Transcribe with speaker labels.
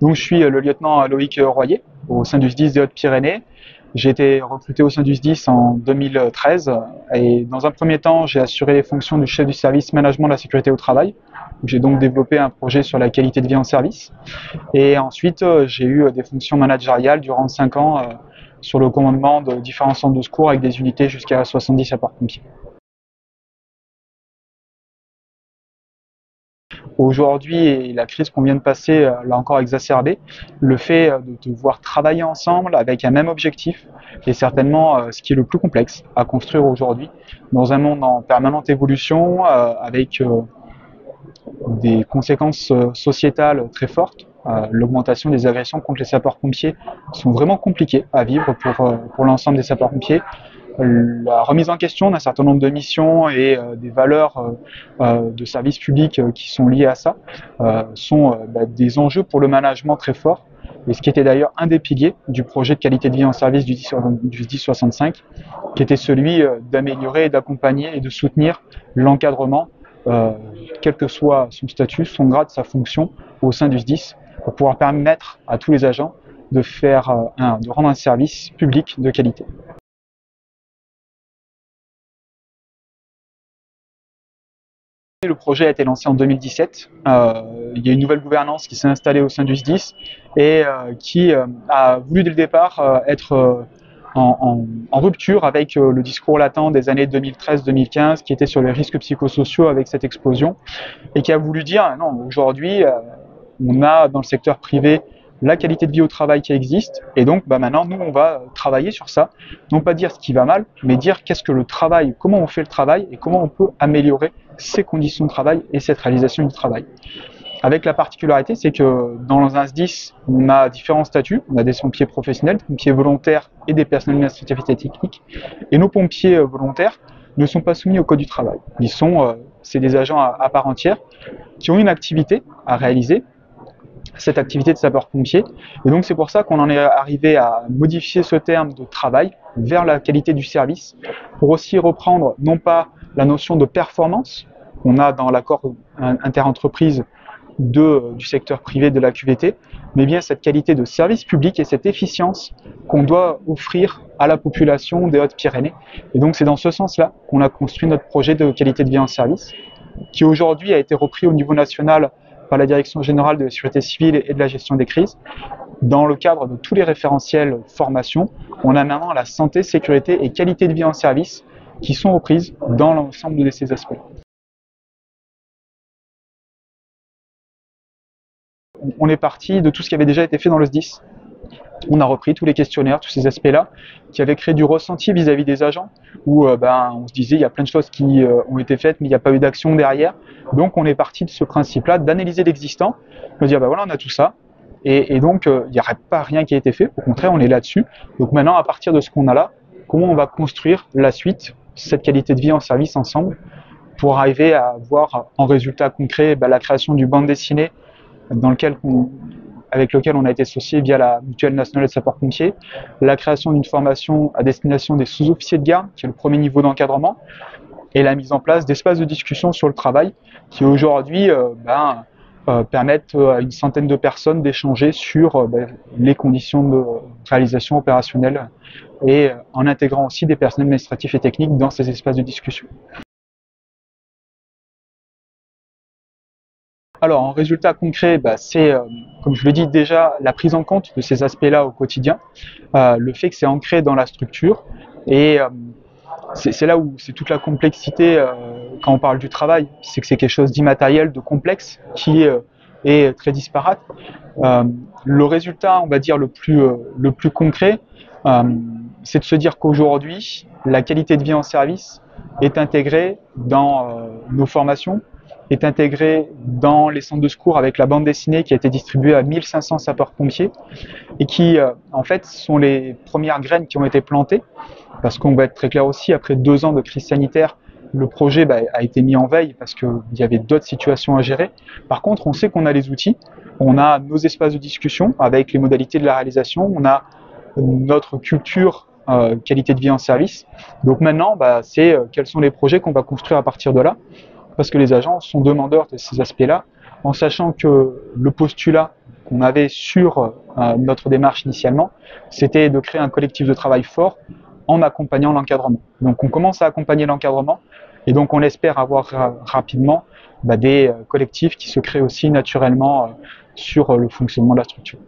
Speaker 1: Donc je suis le lieutenant Loïc Royer au sein du SDIS des Hautes-Pyrénées. J'ai été recruté au sein du SDIS en 2013 et dans un premier temps, j'ai assuré les fonctions du chef du service management de la sécurité au travail. J'ai donc développé un projet sur la qualité de vie en service. Et ensuite, j'ai eu des fonctions managériales durant 5 ans sur le commandement de différents centres de secours avec des unités jusqu'à 70 sapeurs-pompiers. Aujourd'hui, la crise qu'on vient de passer euh, l'a encore exacerbé, le fait euh, de devoir travailler ensemble avec un même objectif est certainement euh, ce qui est le plus complexe à construire aujourd'hui dans un monde en permanente évolution avec des conséquences sociétales très fortes. L'augmentation des agressions contre les sapeurs-pompiers sont vraiment compliquées à vivre pour, pour l'ensemble des sapeurs-pompiers la remise en question d'un certain nombre de missions et euh, des valeurs euh, euh, de services publics qui sont liées à ça sont bah, des enjeux pour le management très forts et ce qui était d'ailleurs un des piliers du projet de qualité de vie en service du 1065, qui était celui d'améliorer d'accompagner et de soutenir l'encadrement, quel que soit son statut, son grade, sa fonction au sein du SDIS, pour pouvoir permettre à tous les agents de, faire, de rendre un service public de qualité. Le projet a été lancé en 2017. Euh, il y a une nouvelle gouvernance qui s'est installée au sein du SDIS et euh, qui euh, a voulu dès le départ être en, rupture avec le discours latent des années 2013-2015 qui était sur les risques psychosociaux avec cette explosion et qui a voulu dire non, aujourd'hui on a dans le secteur privé la qualité de vie au travail qui existe. Et donc, bah maintenant, nous, on va travailler sur ça. Non pas dire ce qui va mal, mais dire qu'est-ce que le travail, comment on fait le travail et comment on peut améliorer ces conditions de travail et cette réalisation du travail. Avec la particularité, c'est que dans un SDIS, on a différents statuts. On a des pompiers professionnels, des pompiers volontaires et des personnels administratifs et techniques. Et nos pompiers euh, volontaires ne sont pas soumis au code du travail. Ils sont, euh, c'est des agents à part entière qui ont une activité à réaliser cette activité de sapeur-pompier. Et donc c'est pour ça qu'on en est arrivé à modifier ce terme de travail vers la qualité du service, pour aussi reprendre non pas la notion de performance qu'on a dans l'accord interentreprise de, du secteur privé de la QVT, mais bien cette qualité de service public et cette efficience qu'on doit offrir à la population des Hautes-Pyrénées. Et donc c'est dans ce sens-là qu'on a construit notre projet de qualité de vie en service, qui aujourd'hui a été repris au niveau national par la Direction générale de la sécurité civile et de la gestion des crises. Dans le cadre de tous les référentiels formation, on a maintenant la santé, sécurité et qualité de vie en service qui sont reprises dans l'ensemble de ces aspects. On est parti de tout ce qui avait déjà été fait dans le SDIS on a repris tous les questionnaires, tous ces aspects-là, qui avaient créé du ressenti vis-à-vis des agents, où euh, ben, on se disait il y a plein de choses qui euh, ont été faites, mais il n'y a pas eu d'action derrière. Donc on est parti de ce principe-là, d'analyser l'existant, de dire ben voilà, on a tout ça, et, donc euh, il n'y aurait pas rien qui a été fait, au contraire, on est là-dessus. Donc maintenant, à partir de ce qu'on a là, comment on va construire la suite, cette qualité de vie en service ensemble, pour arriver à avoir en résultat concret ben, la création du bande dessinée dans lequel on, avec lequel on a été associé via la Mutuelle nationale de sapeurs-pompiers, la création d'une formation à destination des sous-officiers de garde, qui est le premier niveau d'encadrement, et la mise en place d'espaces de discussion sur le travail, qui aujourd'hui euh, ben, euh, permettent euh, à une centaine de personnes d'échanger sur ben, les conditions de réalisation opérationnelle et en intégrant aussi des personnels administratifs et techniques dans ces espaces de discussion. Alors, en résultat concret, bah, c'est, euh, comme je l'ai dit déjà, la prise en compte de ces aspects-là au quotidien, euh, le fait que c'est ancré dans la structure, et euh, c'est là où c'est toute la complexité quand on parle du travail, c'est que c'est quelque chose d'immatériel, de complexe, qui est très disparate. le résultat, on va dire, le le plus concret, c'est de se dire qu'aujourd'hui, la qualité de vie en service est intégrée dans nos formations, est intégré dans les centres de secours avec la bande dessinée qui a été distribuée à 1500 sapeurs-pompiers et qui, euh, en fait, sont les premières graines qui ont été plantées. Parce qu'on va être très clair aussi, après deux ans de crise sanitaire, le projet bah, a été mis en veille parce qu'il y avait d'autres situations à gérer. Par contre, on sait qu'on a les outils, on a nos espaces de discussion avec les modalités de la réalisation, on a notre culture euh, qualité de vie en service. Donc maintenant, bah, c'est euh, quels sont les projets qu'on va construire à partir de là parce que les agents sont demandeurs de ces aspects-là, en sachant que le postulat qu'on avait sur notre démarche initialement, c'était de créer un collectif de travail fort en accompagnant l'encadrement. Donc on commence à accompagner l'encadrement et donc on espère avoir rapidement bah, des collectifs qui se créent aussi naturellement sur le fonctionnement de la structure.